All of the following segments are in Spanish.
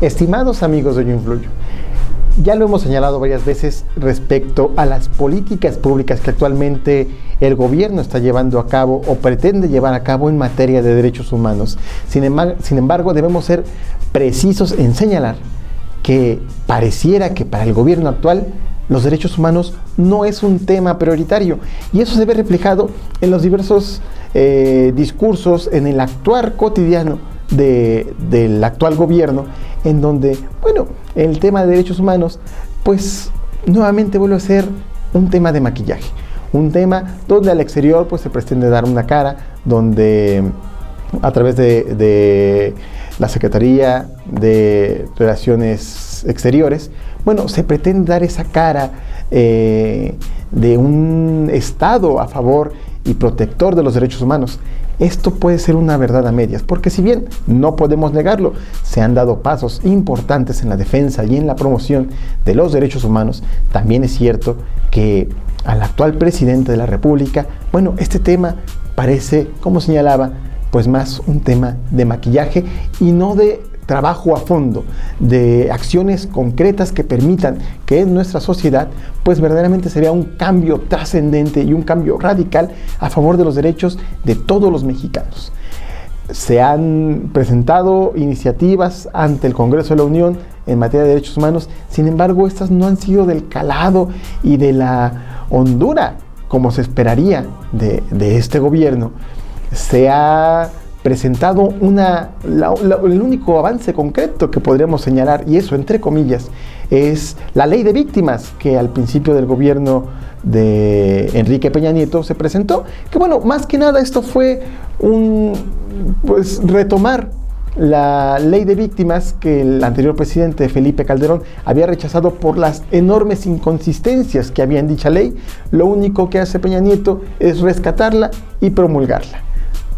Estimados amigos de Yo Influyo, ya lo hemos señalado varias veces respecto a las políticas públicas que actualmente el gobierno está llevando a cabo o pretende llevar a cabo en materia de derechos humanos. Sin embargo, debemos ser precisos en señalar que pareciera que para el gobierno actual los derechos humanos no es un tema prioritario y eso se ve reflejado en los diversos eh, discursos, en el actuar cotidiano del actual gobierno, en donde, bueno, el tema de derechos humanos, pues nuevamente vuelve a ser un tema de maquillaje, un tema donde al exterior pues se pretende dar una cara, donde a través de, la Secretaría de Relaciones Exteriores, bueno, se pretende dar esa cara eh, de un Estado a favor y protector de los derechos humanos. Esto puede ser una verdad a medias, porque si bien no podemos negarlo, se han dado pasos importantes en la defensa y en la promoción de los derechos humanos, también es cierto que al actual presidente de la República, bueno, este tema parece, como señalaba, pues más un tema de maquillaje y no de trabajo a fondo, de acciones concretas que permitan que en nuestra sociedad, pues verdaderamente sería un cambio trascendente y un cambio radical a favor de los derechos de todos los mexicanos. Se han presentado iniciativas ante el Congreso de la Unión en materia de derechos humanos, sin embargo, estas no han sido del calado y de la hondura como se esperaría de, de este gobierno. Se ha presentado una, el único avance concreto que podríamos señalar, y eso entre comillas, es la ley de víctimas que al principio del gobierno de Enrique Peña Nieto se presentó, que bueno, más que nada esto fue un, pues retomar la ley de víctimas que el anterior presidente Felipe Calderón había rechazado por las enormes inconsistencias que había en dicha ley, lo único que hace Peña Nieto es rescatarla y promulgarla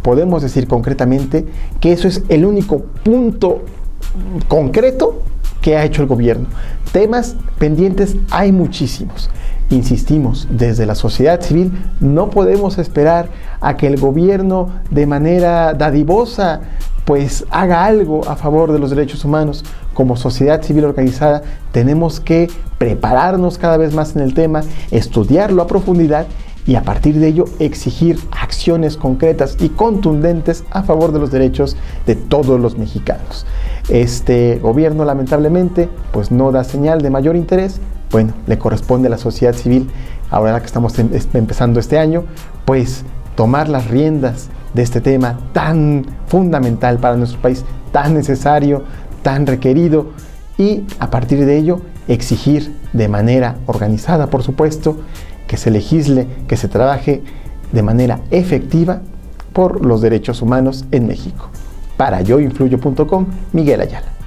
podemos decir concretamente que eso es el único punto concreto que ha hecho el gobierno. Temas pendientes hay muchísimos. Insistimos, desde la sociedad civil no podemos esperar a que el gobierno de manera dadivosa pues haga algo a favor de los derechos humanos. Como sociedad civil organizada tenemos que prepararnos cada vez más en el tema, estudiarlo a profundidad y a partir de ello exigir acciones concretas y contundentes a favor de los derechos de todos los mexicanos. Este gobierno lamentablemente pues no da señal de mayor interés, bueno, le corresponde a la sociedad civil, ahora que estamos em, empezando este año, pues tomar las riendas de este tema tan fundamental para nuestro país, tan necesario, tan requerido y a partir de ello exigir de manera organizada, por supuesto, que se legisle, que se trabaje de manera efectiva por los derechos humanos en México. Para yoinfluyo.com, Miguel Ayala.